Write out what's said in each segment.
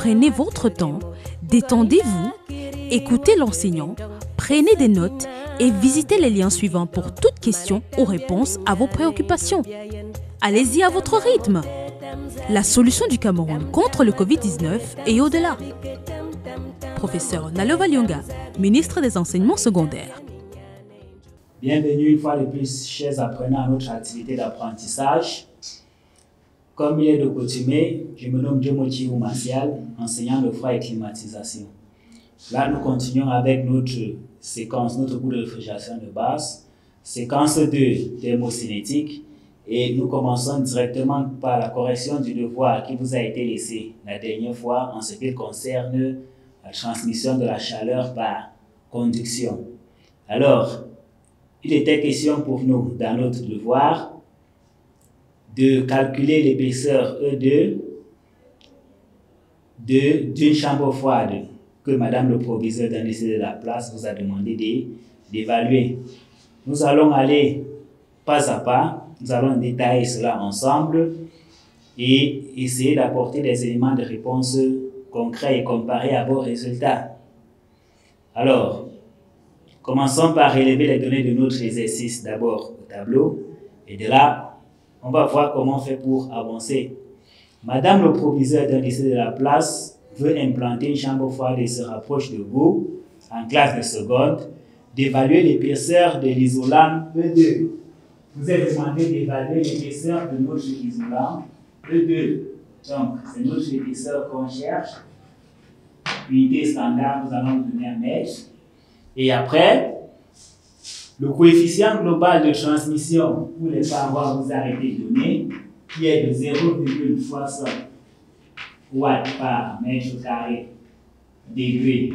prenez votre temps, détendez-vous, écoutez l'enseignant, prenez des notes et visitez les liens suivants pour toute question ou réponse à vos préoccupations. Allez-y à votre rythme. La solution du Cameroun contre le Covid-19 est au-delà. Professeur Nalova Lyonga, ministre des Enseignements secondaires. Bienvenue une fois de plus, chers apprenants, à notre activité d'apprentissage. Comme il est de coutume, je me nomme Djomochi Martial, enseignant de froid et climatisation. Là, nous continuons avec notre séquence, notre cours de réfrigération de base, séquence de thermocinétique, et nous commençons directement par la correction du devoir qui vous a été laissé la dernière fois en ce qui concerne la transmission de la chaleur par conduction. Alors, il était question pour nous, dans notre devoir, de calculer l'épaisseur E2 d'une chambre froide que Madame le proviseur d'un lycée de la place vous a demandé d'évaluer. Nous allons aller pas à pas, nous allons détailler cela ensemble et essayer d'apporter des éléments de réponse concrets et comparés à vos résultats. Alors, Commençons par élever les données de notre exercice d'abord au tableau. Et de là, on va voir comment fait pour avancer. Madame le proviseur d'un lycée de la place veut implanter une chambre froide et se rapproche de vous, en classe de seconde, d'évaluer l'épaisseur de l'isolant E2. Vous êtes demandé d'évaluer l'épaisseur de notre isolant E2. Donc, c'est notre épaisseur qu'on cherche. Unité standard, nous allons donner un mètre. Et après, le coefficient global de transmission pour les parois vous arrêtez de donner, qui est de 0,60 watts par mètre carré degré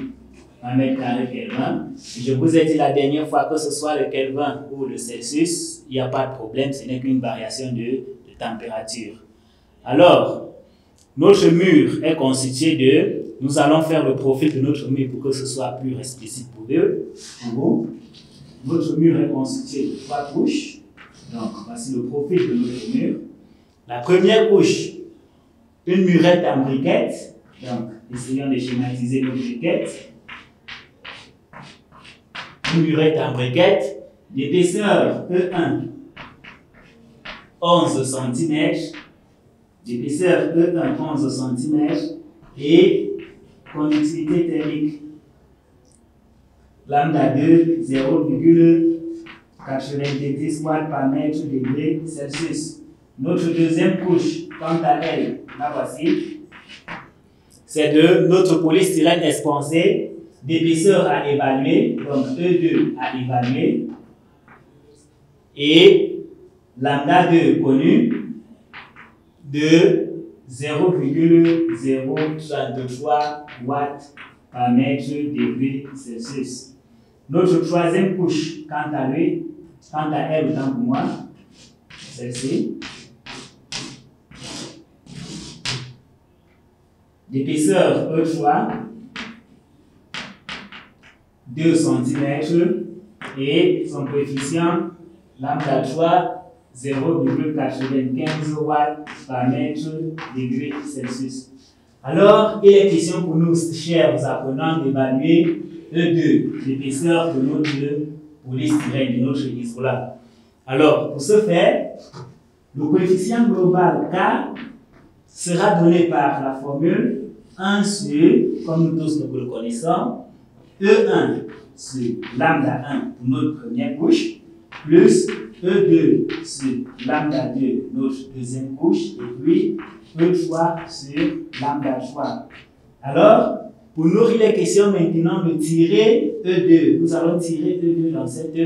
par mètre carré Kelvin. Je vous ai dit la dernière fois que ce soit le Kelvin ou le Celsius, il n'y a pas de problème, ce n'est qu'une variation de, température. Alors, notre mur est constitué de nous allons faire le profil de notre mur pour que ce soit plus explicite pour eux. En gros, notre mur est constitué de trois couches. Donc, voici le profil de notre mur. La première couche, une murette en briquette. Donc, essayons de schématiser nos briquettes. Une murette en briquette. L'épaisseur E1, 11 cm. L'épaisseur E1, 11 cm. Et conductivité thermique. Lambda 2, 0,90 watts par mètre degré Celsius. Notre deuxième couche, quant à elle, la voici, c'est de notre polystyrène expansé d'épaisseur à évaluer, donc E2 à évaluer, et lambda 2 connu de 0,033 watts par mètre degré Celsius. Notre troisième couche, quant à lui, quant à elle, autant pour moi, celle-ci, d'épaisseur E3, 2 cm, et son coefficient lambda 3, 0,95 watts par mètre degré Celsius. Alors, il est question pour nous, chers apprenants, d'évaluer E2, l'épaisseur de notre polystyrène, de notre isolant. Alors, pour ce faire, le coefficient global K sera donné par la formule 1 sur, comme nous tous nous le connaissons, E1 sur lambda 1 pour notre première couche, plus E2 sur lambda 2, notre deuxième couche, et puis E3 sur lambda 3. Alors, pour nourrir les questions maintenant de tirer E2, nous allons tirer E2 dans cette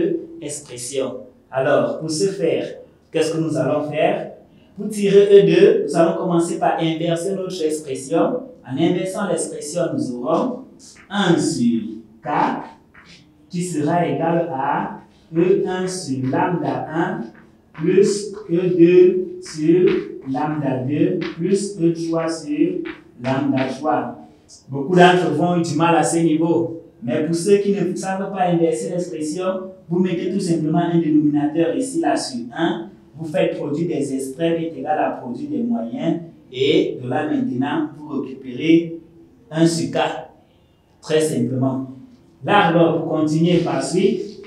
expression. Alors, pour ce faire, qu'est-ce que nous allons faire? Pour tirer E2, nous allons commencer par inverser notre expression. En inversant l'expression, nous aurons 1 sur K qui sera égal à E1 sur lambda 1 plus E2 sur lambda 2 plus E3 sur lambda 3. Beaucoup d'entre vous ont eu du mal à ce niveau. Mais pour ceux qui ne savent pas inverser l'expression, vous mettez tout simplement un dénominateur ici là sur 1. Vous faites produit des extrêmes est égal à produit des moyens. Et de là maintenant, vous récupérez 1 sur 4. Très simplement. Là, alors, pour continuer par suite,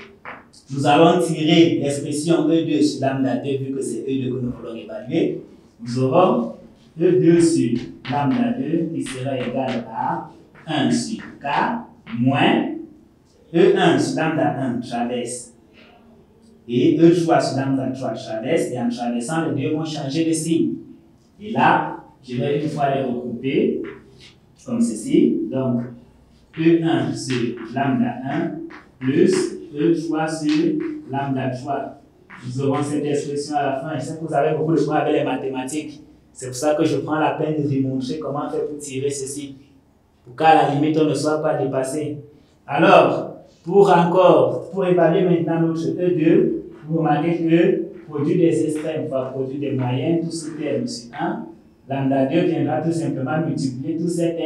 nous allons tirer l'expression E2 sur lambda 2, vu que c'est E2 que nous voulons évaluer. Nous aurons E2 sur lambda 2 qui sera égal à 1 sur K moins E1 sur lambda 1 traverse et E3 sur lambda 3 traverse et en traversant les deux vont changer de signe. Et là, je vais une fois les regrouper comme ceci. Donc, E1 sur lambda 1 plus E3 sur lambda 3. Nous aurons cette expression à la fin. Je sais que vous avez beaucoup de problèmes avec les mathématiques. C'est pour ça que je prends la peine de vous montrer comment faire pour tirer ceci. Pour qu'à la limite, on ne soit pas dépassé. Alors, pour encore, pour évaluer maintenant notre E2, vous remarquez que produit des extrêmes fois produit des moyens, tout ce terme sur 1, lambda 2 viendra tout simplement multiplier tout cette,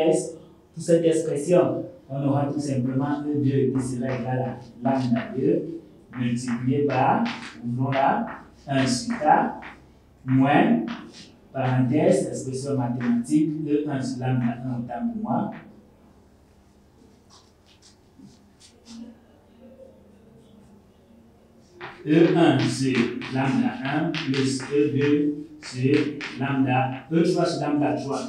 toute cette expression on aura tout simplement E2 qui sera égal à lambda 2 multiplié par, ouvrons là, 1 sur K, moins, parenthèse, expression mathématique, E1 sur lambda 1 autant pour moi. E1 sur lambda 1 plus E2 sur lambda, E3 sur lambda 3.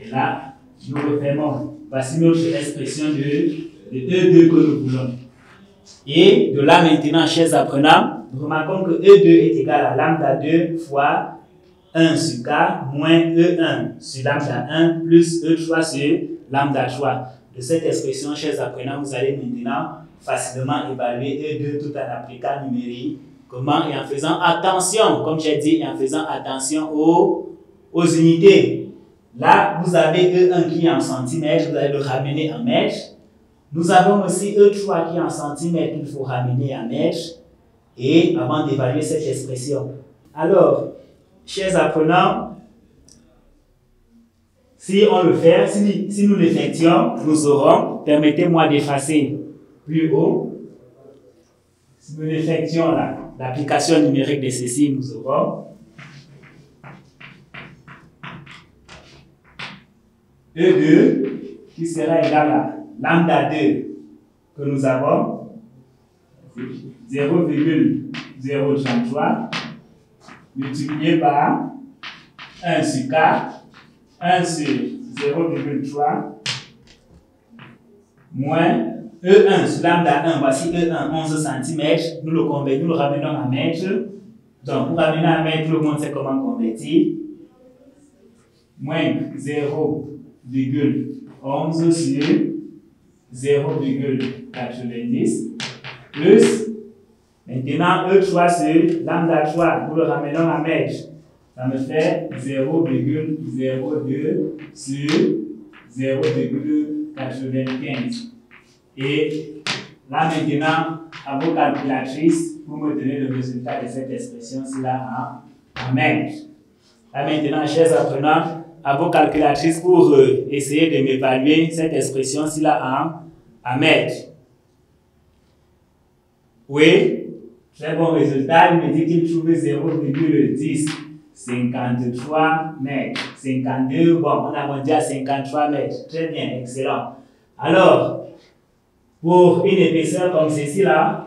Et là, nous refermons. Voici notre expression de, de E2 que nous voulons. Et de là maintenant, chers apprenants, nous remarquons que E2 est égal à lambda 2 fois 1 sur K moins E1 sur lambda 1 plus E3 sur lambda 3. De cette expression, chers apprenants, vous allez maintenant facilement évaluer E2 tout en appliquant numérique. Comment Et en faisant attention, comme j'ai dit, en faisant attention aux, aux unités. Là, vous avez E1 qui est en centimètres, vous allez le ramener en mètres. Nous avons aussi E3 qui est en centimètres, qu'il faut ramener en mètres. Et avant d'évaluer cette expression. Alors, chers apprenants, si on le fait, si, si nous l'effectuons, nous aurons, permettez-moi d'effacer plus haut. Si nous l'effectuons l'application numérique de ceci, nous aurons E2 qui sera égal à lambda 2 que nous avons 0,033 multiplié par 1 sur 4, 1 sur 0,3 moins E1 sur lambda 1, voici E1, 11 cm, nous le ramenons à mètre. Donc, pour ramener à mètre, le monde sait comment convertir. Moins 0 0,11 sur 0,90 plus maintenant E3 sur lambda 3, nous le ramenons à mètre. Ça me fait 0,02 sur 0,95. Et là maintenant, à vos calculatrices, vous me donnez le résultat de cette expression-ci là en, en mètre. Là maintenant, chers apprenants, à vos calculatrices pour euh, essayer de m'évaluer cette expression-ci là en, mètres. Oui, très bon résultat. Il me dit qu'il trouve 0,10. 53 mètres. 52, bon, on a dit à 53 mètres. Très bien, excellent. Alors, pour une épaisseur comme ceci là,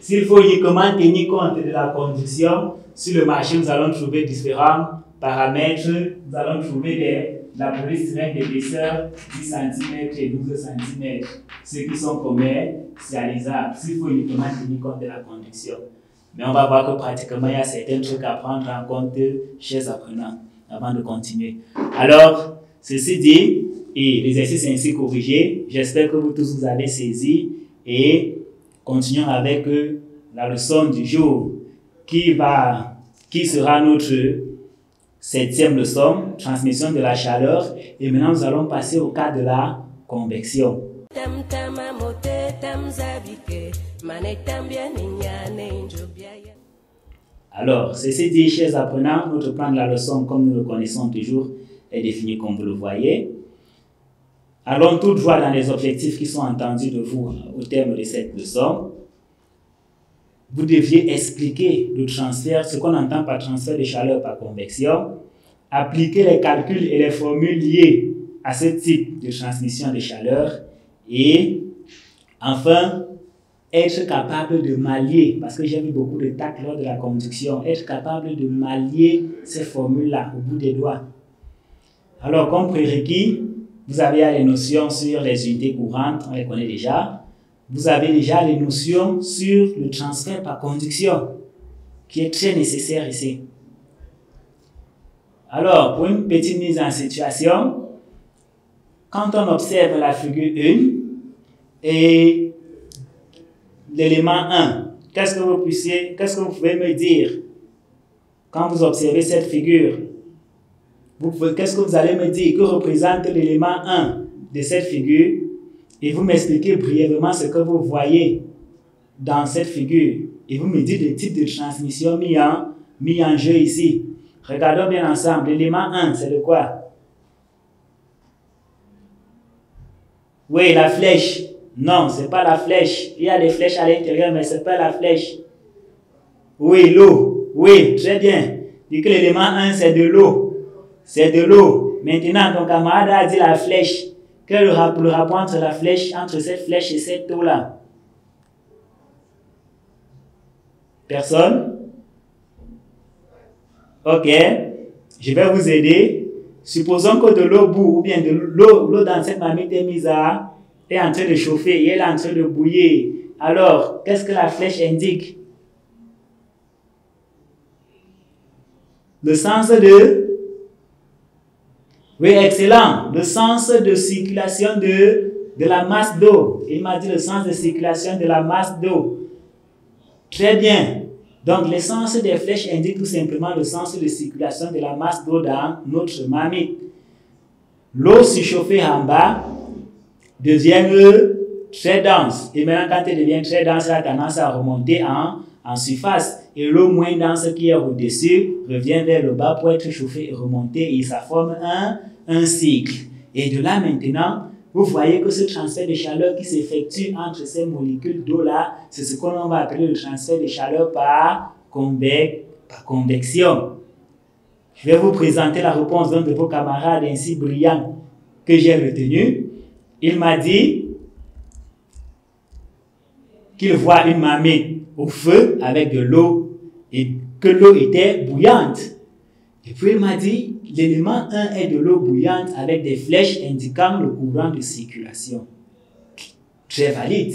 s'il faut uniquement tenir compte de la conduction, sur le marché, nous allons trouver différents paramètres, nous allons trouver des, la polystyrène d'épaisseur 10 cm et 12 cm. Ceux qui sont communs, réalisable s'il faut uniquement tenir compte de la conduction. Mais on va voir que pratiquement, il y a certains trucs à prendre en compte chez les apprenants avant de continuer. Alors, ceci dit, et l'exercice ainsi corrigé, j'espère que vous tous vous avez saisi et continuons avec la leçon du jour qui va, qui sera notre septième leçon, transmission de la chaleur. Et maintenant, nous allons passer au cas de la convection. Alors, ceci dit, chers apprenants, notre plan de la leçon, comme nous le connaissons toujours, est défini comme vous le voyez. Allons tout droit dans les objectifs qui sont entendus de vous au terme de cette leçon. Vous deviez expliquer le transfert, ce qu'on entend par transfert de chaleur par convection, appliquer les calculs et les formules liées à ce type de transmission de chaleur et enfin être capable de mallier, parce que j'ai vu beaucoup de tacs lors de la conduction, être capable de mallier ces formules-là au bout des doigts. Alors, comme prérequis, vous avez les notions sur les unités courantes, on les connaît déjà. Vous avez déjà les notions sur le transfert par conduction, qui est très nécessaire ici. Alors, pour une petite mise en situation, quand on observe la figure 1 et l'élément 1, qu'est-ce que vous puissiez, qu'est-ce que vous pouvez me dire quand vous observez cette figure? Qu'est-ce que vous allez me dire que représente l'élément 1 de cette figure? Et vous m'expliquez brièvement ce que vous voyez dans cette figure et vous me dites le type de transmission mis en, mis en jeu ici. Regardons bien ensemble. L'élément 1, c'est de quoi? Oui, la flèche. Non, ce n'est pas la flèche. Il y a des flèches à l'intérieur, mais ce n'est pas la flèche. Oui, l'eau. Oui, très bien. Dit que l'élément 1, c'est de l'eau. C'est de l'eau. Maintenant, ton camarade a dit la flèche. Quel est le rapport entre la flèche, entre cette flèche et cette eau-là? Personne? Ok, je vais vous aider. Supposons que de l'eau bout ou bien de l'eau dans cette mamie est mise à est en train de chauffer et elle est en train de bouillir. Alors, qu'est-ce que la flèche indique? Le sens de Oui, excellent. Le sens de circulation de, de la masse d'eau. Il m'a dit le sens de circulation de la masse d'eau. Très bien. Donc, l'essence des flèches indique tout simplement le sens de circulation de la masse d'eau dans notre marmite. L'eau surchauffée en bas devient très dense. Et maintenant, quand elle devient très dense, elle a tendance à remonter en, en surface. Et l'eau moins dense qui est au-dessus revient vers le bas pour être chauffée et remonter. Et ça forme un, un cycle. Et de là maintenant, vous voyez que ce transfert de chaleur qui s'effectue entre ces molécules d'eau-là, c'est ce qu'on va appeler le transfert de chaleur par, par convection. Je vais vous présenter la réponse d'un de vos camarades ainsi brillant que j'ai retenu. Il m'a dit qu'il voit une marmite au feu avec de l'eau et que l'eau était bouillante. Et puis il m'a dit, l'élément 1 est de l'eau bouillante avec des flèches indiquant le courant de circulation. Très valide.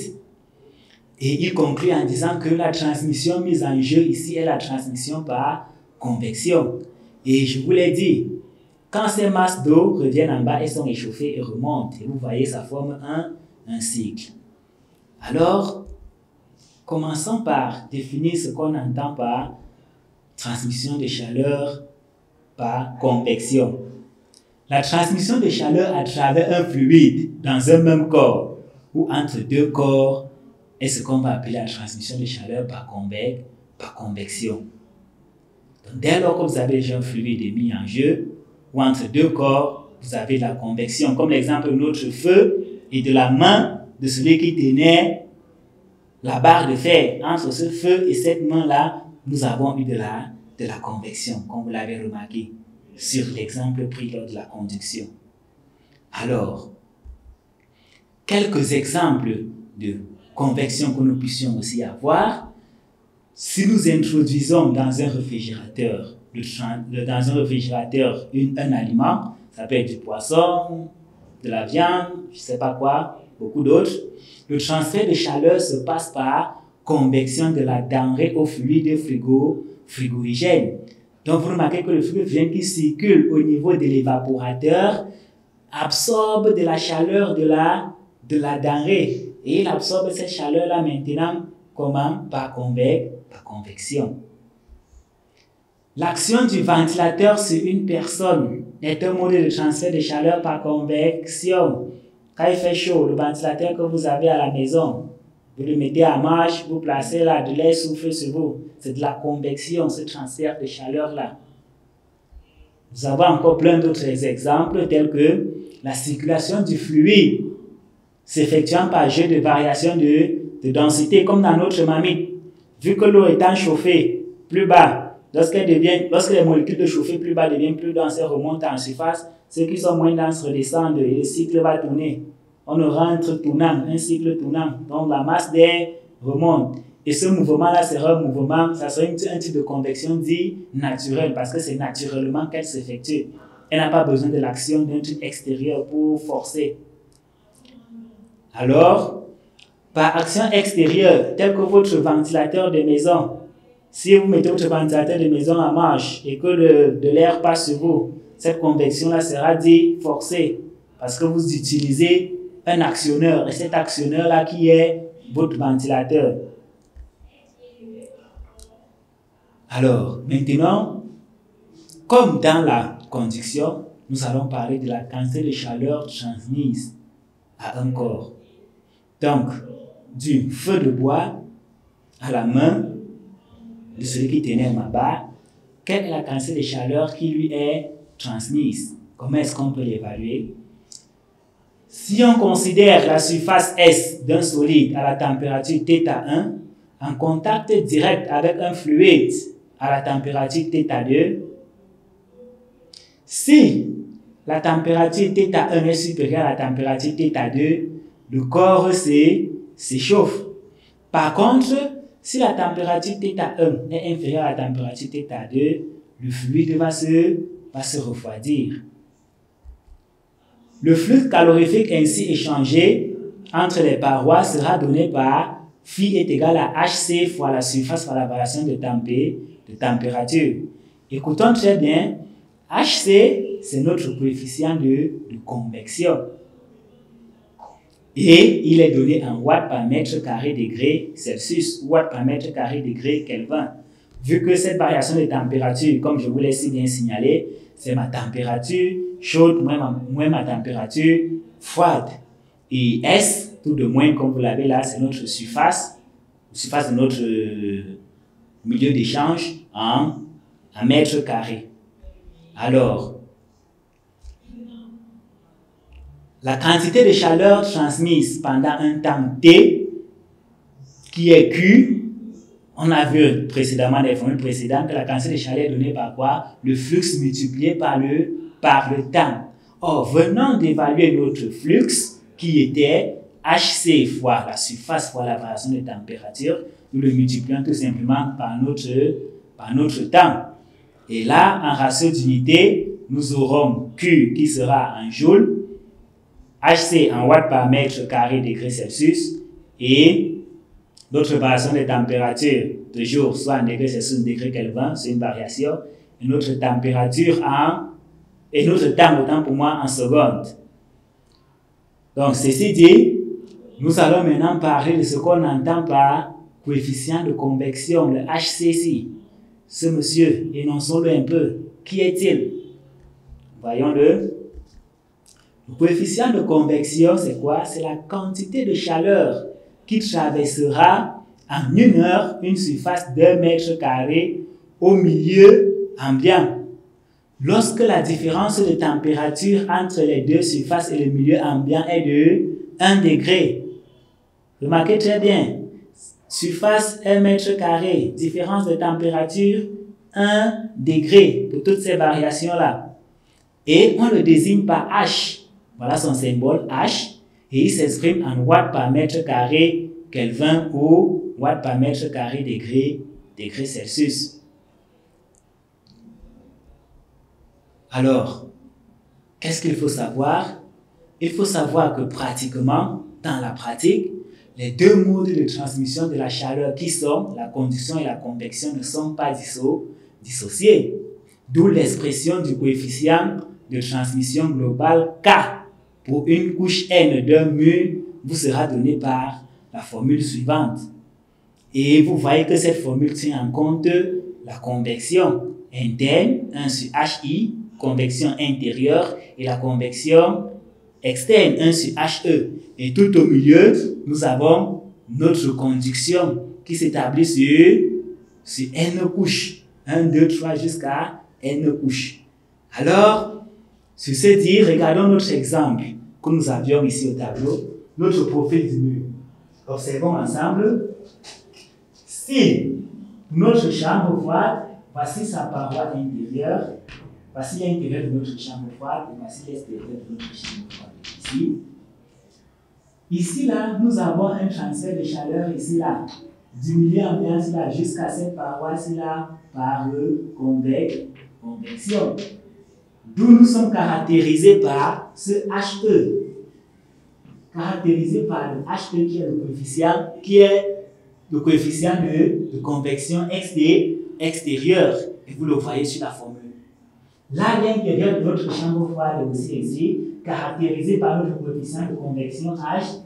Et il conclut en disant que la transmission mise en jeu ici est la transmission par convection. Et je vous l'ai dit, quand ces masses d'eau reviennent en bas, elles sont échauffées et remontent. Et vous voyez, ça forme un, un cycle. Alors, commençons par définir ce qu'on entend par transmission de chaleur par convection. La transmission de chaleur à travers un fluide dans un même corps ou entre deux corps est ce qu'on va appeler la transmission de chaleur par, par convection. dès lors que vous avez déjà un fluide mis en jeu, ou entre deux corps, vous avez la convection. Comme l'exemple de notre feu et de la main de celui qui tenait la barre de fer. Entre ce feu et cette main-là, nous avons eu de la de la convection, comme vous l'avez remarqué sur l'exemple pris lors de la conduction. Alors, quelques exemples de convection que nous puissions aussi avoir. Si nous introduisons dans un réfrigérateur, dans un réfrigérateur un aliment, ça peut être du poisson, de la viande, je ne sais pas quoi, beaucoup d'autres. Le transfert de chaleur se passe par convection de la denrée au fluide frigo, frigorigène. Donc, vous remarquez que le fluide qui circule au niveau de l'évaporateur absorbe de la chaleur de la, de la denrée. Et il absorbe cette chaleur-là maintenant, comment? Par, par convection. L'action du ventilateur sur une personne est un mode de transfert de chaleur par convection. Quand il fait chaud, le ventilateur que vous avez à la maison, vous le mettez à marche, vous placez là, de l'air souffle sur vous. C'est de la convection, ce transfert de chaleur-là. Nous avons encore plein d'autres exemples tels que la circulation du fluide s'effectuant par jeu de variation de, de densité, comme dans notre mamite. Vu que l'eau étant chauffée plus bas, lorsqu'elle devient, lorsque les molécules de chauffée plus bas deviennent plus denses, elles remontent en surface, ceux qui sont moins denses redescendent et le cycle va tourner on aura un tournant, un cycle tournant. Donc la masse d'air remonte. Et ce mouvement-là sera un mouvement, ça sera un type de convection dit naturel, parce que c'est naturellement qu'elle s'effectue. Elle n'a pas besoin de l'action d'un truc extérieur pour forcer. Alors, par action extérieure, tel que votre ventilateur de maison, si vous mettez votre ventilateur de maison en marche et que de l'air passe sur vous, cette convection-là sera dit forcée parce que vous utilisez un actionneur, et cet actionneur-là qui est votre ventilateur. Alors, maintenant, comme dans la conduction, nous allons parler de la quantité de chaleur transmise à un corps. Donc, du feu de bois à la main de celui qui tenait ma barre, quelle est la quantité de chaleur qui lui est transmise Comment est-ce qu'on peut l'évaluer si on considère la surface S d'un solide à la température θ1 en contact direct avec un fluide à la température θ2, si la température θ1 est supérieure à la température θ2, le corps s'échauffe. Par contre, si la température θ1 est inférieure à la température θ2, le fluide va se, va se refroidir. Le flux calorifique ainsi échangé entre les parois sera donné par phi est égal à hc fois la surface fois la variation de, température. Écoutons très bien, hc c'est notre coefficient de convection. Et il est donné en watts par mètre carré degré Celsius, watts par mètre carré degré Kelvin. Vu que cette variation de température, comme je vous l'ai si bien signalé, c'est ma température chaude moins ma, moins ma température froide. Et S, tout de moins, comme vous l'avez là, c'est notre surface, surface de notre euh, milieu d'échange en, en mètre carré. Alors, la quantité de chaleur transmise pendant un temps T, qui est Q, on a vu précédemment, dans les formules précédentes, que la quantité de chaleur est donnée par quoi? Le flux multiplié par le, par le temps. Or, venant d'évaluer notre flux, qui était HC fois la surface fois la variation de température, nous le multiplions tout simplement par notre, par notre temps. Et là, en ratio d'unité, nous aurons Q qui sera en joule, HC en watts par mètre carré degré Celsius et notre variation de température de jour, soit en degrés Celsius, degré Kelvin, c'est une variation. Et notre température en, et notre temps, autant pour moi, en secondes. Donc, ceci dit, nous allons maintenant parler de ce qu'on entend par coefficient de convection, le HCC. Ce monsieur, énonçons-le un peu. Qui est-il? Voyons-le. Le coefficient de convection, c'est quoi? C'est la quantité de chaleur qui traversera en une heure une surface d'un mètre carré au milieu ambiant. Lorsque la différence de température entre les deux surfaces et le milieu ambiant est de 1 degré. Remarquez très bien. Surface 1 mètre carré, différence de température 1 degré pour toutes ces variations-là. Et on le désigne par H. Voilà son symbole H et il s'exprime en watts par mètre carré Kelvin ou watts par mètre carré degré, degré Celsius. Alors, qu'est-ce qu'il faut savoir? Il faut savoir que pratiquement, dans la pratique, les deux modes de transmission de la chaleur qui sont la conduction et la convection ne sont pas dissociés. D'où l'expression du coefficient de transmission globale K pour une couche N d'un mur vous sera donnée par la formule suivante. Et vous voyez que cette formule tient en compte la convection interne, 1 sur HI, convection intérieure, et la convection externe, 1 sur HE. Et tout au milieu, nous avons notre conduction qui s'établit sur, sur N couches. 1, 2, 3 jusqu'à N couches. Alors, sur ce dit, regardons notre exemple que nous avions ici au tableau, notre profil du mur. Observons ensemble. Si notre chambre froide, voici sa paroi intérieure, voici l'intérieur de notre chambre froide, et voici l'extérieur de notre chambre froide. Ici. Ici, là, nous avons un transfert de chaleur ici, là, du milieu ambiant, là, jusqu'à cette paroisse là, par le convection. D'où nous sommes caractérisés par ce HE. Caractérisé par le HE qui est le coefficient, qui est le coefficient de, convection extérieure. Et vous le voyez sur la formule. Là, l'intérieur de notre chambre froide aussi ici, caractérisé par notre coefficient de convection H,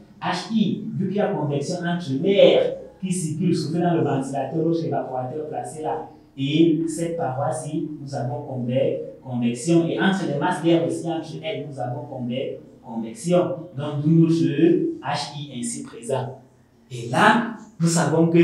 HI, vu qu'il y a convection entre l'air qui circule souvent dans le ventilateur, notre évaporateur placé là, et cette paroi-ci, nous avons convection. Et entre les masses d'air aussi, entre elles, nous avons convection. Donc, nous, notre HI ainsi présent. Et là, nous savons que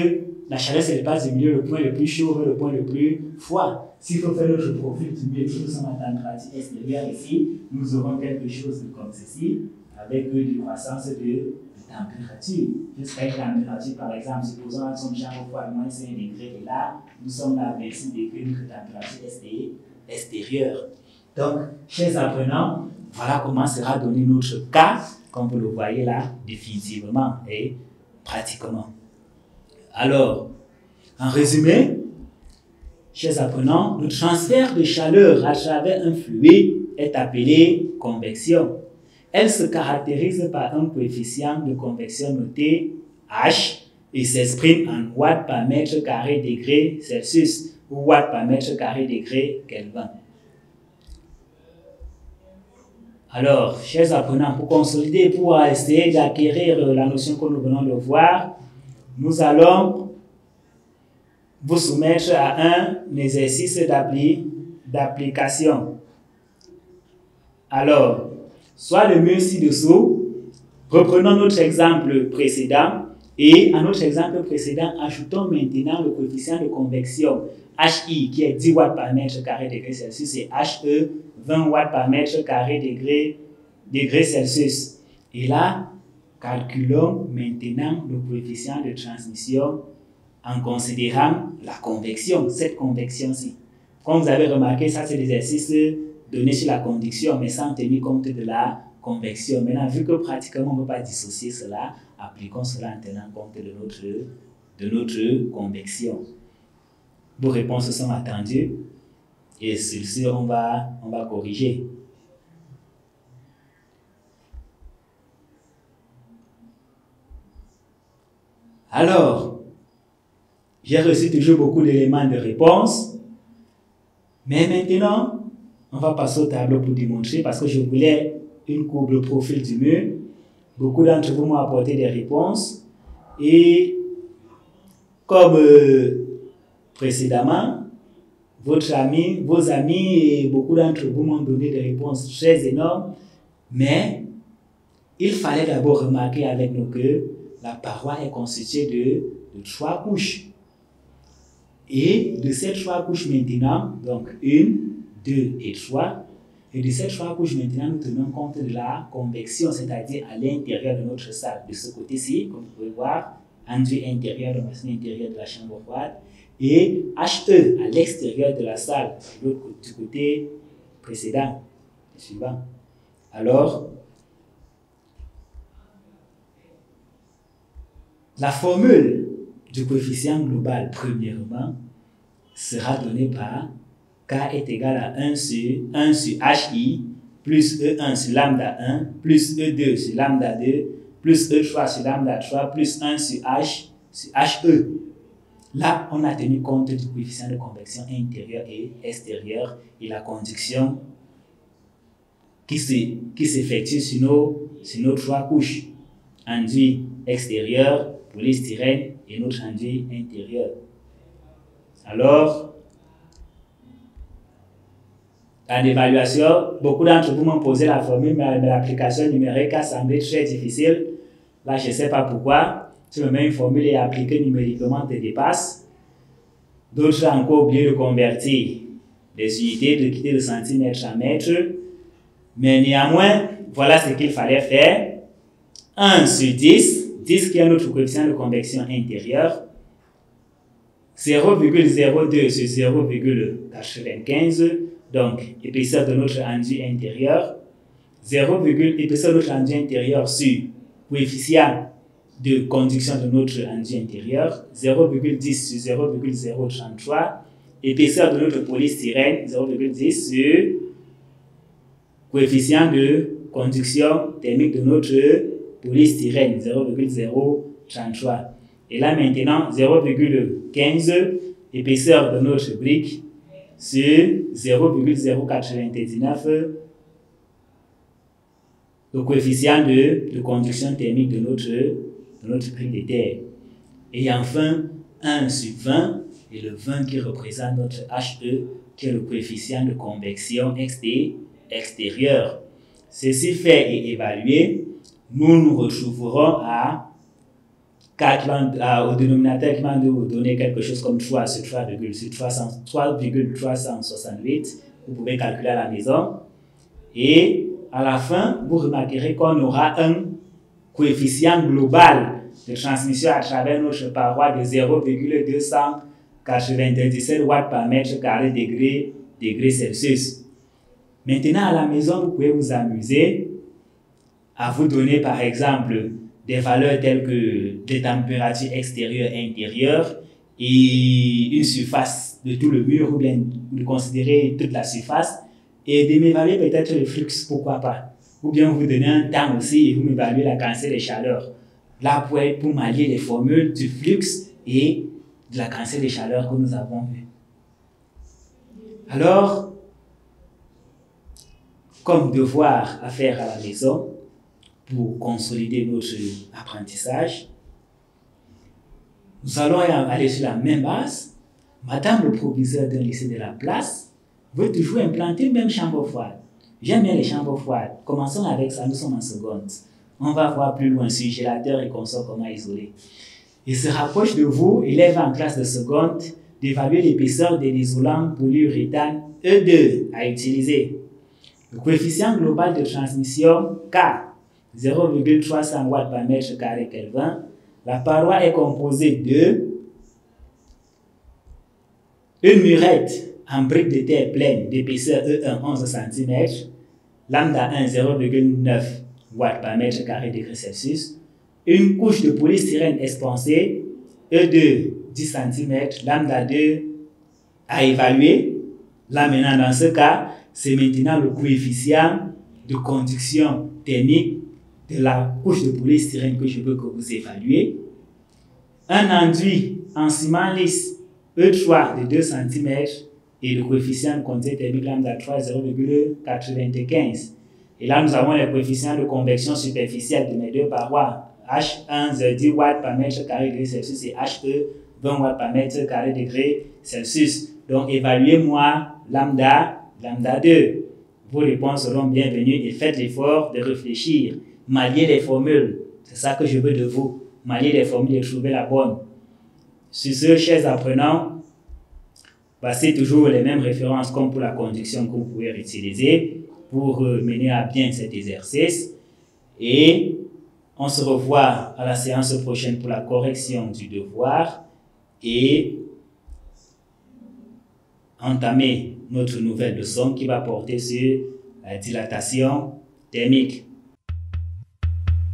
la chaleur se dépasse du milieu, le point le plus chaud le point le plus froid. S'il faut faire notre profil du milieu, nous sommes à température extérieure ici, nous aurons quelque chose comme ceci, avec une croissance de température. Jusqu'à une température, par exemple, supposons que nous sommes au moins 5 degrés, et là, nous sommes à 26 degrés, notre température extérieure. Donc, chers apprenants, voilà comment sera donné notre cas, comme vous le voyez là, définitivement et pratiquement. Alors, en résumé, chers apprenants, le transfert de chaleur à travers un fluide est appelé convection. Elle se caractérise par un coefficient de convection noté H et s'exprime en watts par mètre carré degré Celsius ou watts par mètre carré degré Kelvin? Alors, chers apprenants, pour consolider, pour essayer d'acquérir la notion que nous venons de voir, nous allons vous soumettre à un exercice d'application. Alors, soit le mieux ci-dessous, reprenons notre exemple précédent et à notre exemple précédent, ajoutons maintenant le coefficient de convection HI qui est 10 watts par mètre carré degré Celsius et HE 20 watts par mètre carré degré, degré Celsius. Et là, calculons maintenant le coefficient de transmission en considérant la convection, cette convection-ci. Comme vous avez remarqué, ça c'est l'exercice donné sur la conduction, mais sans tenir compte de la convection. Maintenant, vu que pratiquement on ne peut pas dissocier cela, appliquons cela en tenant compte de notre, de notre convection. Vos réponses sont attendues et sur on va, on va corriger. Alors, j'ai reçu toujours beaucoup d'éléments de réponse, mais maintenant, on va passer au tableau pour démontrer parce que je voulais une courbe profil du mur. Beaucoup d'entre vous m'ont apporté des réponses et comme euh, précédemment, votre ami, vos amis et beaucoup d'entre vous m'ont donné des réponses très énormes, mais il fallait d'abord remarquer avec nous que la paroi est constituée de, de trois couches. Et de ces trois couches maintenant, donc une, deux et trois, ces trois couches maintenant, nous tenons compte de la convection, c'est-à-dire à, l'intérieur de notre salle. De ce côté-ci, comme vous pouvez voir, enduit intérieur, de intérieur de la chambre froide, et HE à l'extérieur de la salle, du côté précédent, suivant. Alors, La formule du coefficient global, premièrement, sera donnée par K est égal à 1 sur, 1 sur HI plus E1 sur lambda 1 plus E2 sur lambda 2 plus E3 sur lambda 3 plus 1 sur H sur HE. Là, on a tenu compte du coefficient de convection intérieur et extérieur et la conduction qui s'effectue sur nos, sur nos trois couches. Enduit extérieur, polystyrène et notre enduit intérieur. Alors, en évaluation, beaucoup d'entre vous m'ont posé la formule, mais l'application numérique a semblé très difficile. Là, je ne sais pas pourquoi. Tu me mets une formule et appliquer numériquement te dépasse. D'autres ont encore oublié de convertir les unités, de quitter le centimètre à mètre. Mais néanmoins, voilà ce qu'il fallait faire. 1 sur 10, 10 qui est notre coefficient de convection intérieure. 0,02 sur 0,95, donc épaisseur de notre enduit intérieur. 0, épaisseur de notre enduit intérieur sur coefficient de conduction de notre enduit intérieur, 0,10 sur 0,033, épaisseur de notre polystyrène, 0,10 sur coefficient de conduction thermique de notre polystyrène, 0,033. Et là maintenant, 0,15 épaisseur de notre brique sur 0,099 le coefficient de, de, conduction thermique de notre, de notre brique de terre. Et enfin, 1 sur 20, et le 20 qui représente notre HE, qui est le coefficient de convection extérieure. Ceci fait et évalué, nous nous retrouverons à 4, au dénominateur qui nous donner quelque chose comme 3 sur 3,368. Vous pouvez calculer à la maison. Et à la fin, vous remarquerez qu'on aura un coefficient global de transmission à travers notre paroi de 0,297 watts par mètre carré degré, degré Celsius. Maintenant, à la maison, vous pouvez vous amuser à vous donner, par exemple, des valeurs telles que des températures extérieures et intérieures et une surface de tout le mur ou bien de considérer toute la surface et de m'évaluer peut-être le flux, pourquoi pas. Ou bien vous donnez un temps aussi et vous m'évaluez la quantité de chaleur. Là, pour, pour m'allier les formules du flux et de la quantité de chaleur que nous avons vu. Alors, comme devoir à faire à la maison, pour consolider notre apprentissage, nous allons aller sur la même base. Madame le proviseur d'un lycée de la place veut toujours implanter une même chambre froide. J'aime bien les chambres froides. Commençons avec ça, nous sommes en seconde. On va voir plus loin sur gélateur et consort comment isoler. Il se rapproche de vous, élève en classe de seconde, d'évaluer l'épaisseur de l'isolant polyuréthane E2 à utiliser. Le coefficient global de transmission K 0,300 watts par mètre carré Kelvin. La paroi est composée de une murette en brique de terre pleine d'épaisseur E1 11 cm, lambda 1 0,9 watts par mètre carré degré Celsius, une couche de polystyrène expansée E2 10 cm, lambda 2 à évaluer. Là maintenant dans ce cas, c'est maintenant le coefficient de conduction thermique de la couche de polystyrène que je veux que vous évaluez. Un enduit en ciment lisse E3 de 2 cm et le coefficient de conduite thermique lambda 3 0,95. Et là, nous avons le coefficient de convection superficielle de mes deux parois. H1 10 watts par mètre carré degré Celsius et HE 20 watts par mètre carré degré Celsius. Donc, évaluez-moi lambda, lambda 2. Vos réponses seront bienvenues et faites l'effort de réfléchir Mallier les formules. C'est ça que je veux de vous. Mallier les formules et trouver la bonne. Sur ce, chers apprenants, passez toujours les mêmes références comme pour la conduction que vous pouvez utiliser pour mener à bien cet exercice. Et on se revoit à la séance prochaine pour la correction du devoir et entamer notre nouvelle leçon qui va porter sur la dilatation thermique.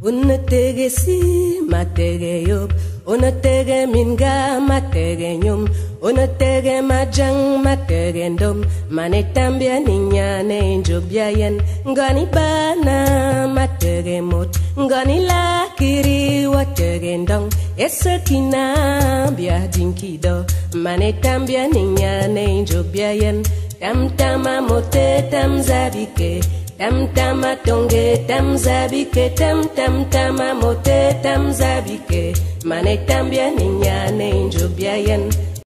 Unatege si matege yop. Unatege minga matege nyum. Unatege majang matege ndom. Manetambia ninyane injobia yen. Ngani bana matege mot Ngani la kiri wategendong esakina bia dinkido manetambia ninyane injobiayen tamtama mote tamzabike tam tama tonge tam zabike tam tam tama mote tam zabike. Mane tambia ninyane injobia yen.